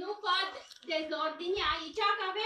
nu văd dezordine aici, că avem